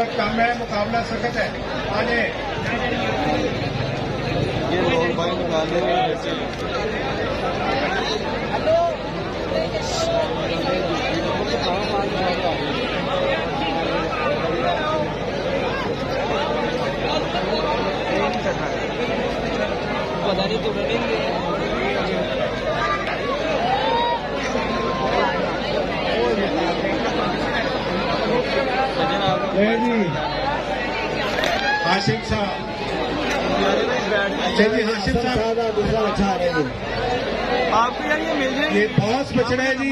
طاقت کم ہے مقابلہ سخت ہے۔ آنے۔ پتا نہیں تو ہاشم صاحب۔ جی ہاشم صاحب اچھا آپ کو یار یہ بہت بچڑا ہے جی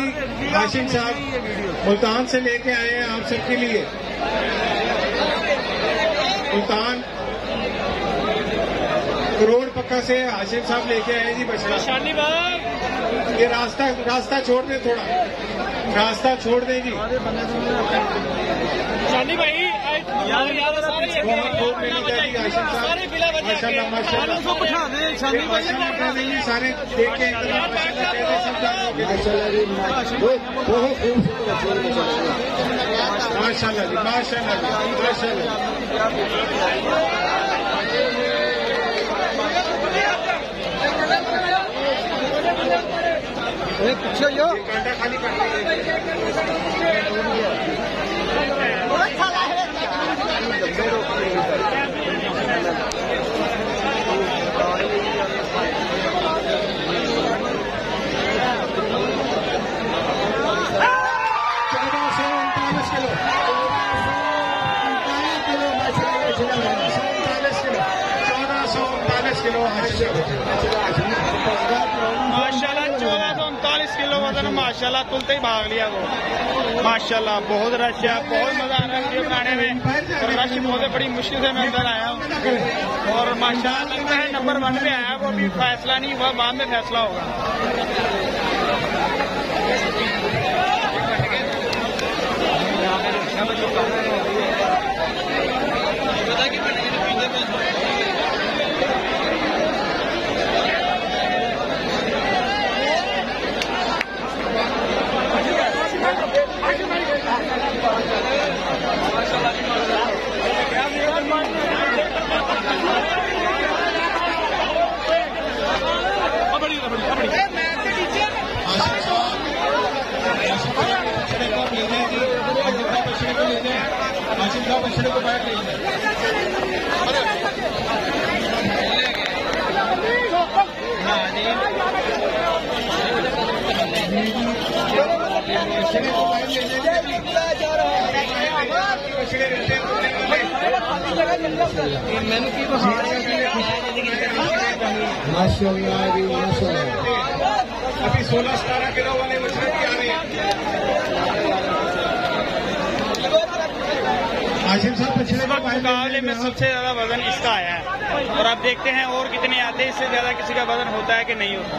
ہاشم صاحب۔ ملتان سے لے کے آئے ہیں آپ سب کے لیے۔ ملتان۔ کروڑ پکا سے ہاشم صاحب لے کے آئے ہیں جی بچڑا یہ راستہ راستہ چھوڑ دیں تھوڑا۔ راستہ چھوڑ دیں جی۔ شانی بھائی سارے دیکھ کے ماشاء اللہ جی ماشاء اللہ ماشاء اللہ پیچھے جو کانٹا خالی کر چودہ سو انتالیس کلو ماشاء اللہ چودہ سو انتالیس کلو وزن ماشاء اللہ تلتے ہی بھاگ لیا وہ۔ ماشاء اللہ بہت رش ہے، بہت مزہ آ رہا ہے ویڈیو بنانے میں۔ اور رش بہت ہے، بڑی مشکل سے میں اندر آیا ہوں۔ اور ماشاء اللہ لگتا ہے نمبر ون پہ آیا وہ، ابھی فیصلہ نہیں ہوا، بعد میں فیصلہ ہوگا۔ بچڑے کو بیٹھ رہی ماشاء اللہ جی ماشاء اللہ ابھی سولہ ستارہ کلو والے بچڑے بھی آ رہے ہیں آشم صاحب اس بچڑے وقت مقابلے میں سب سے زیادہ وزن اس کا آیا ہے۔ اور آپ دیکھتے ہیں اور کتنے آتے ہیں اس سے زیادہ کسی کا وزن ہوتا ہے کہ نہیں ہوتا؟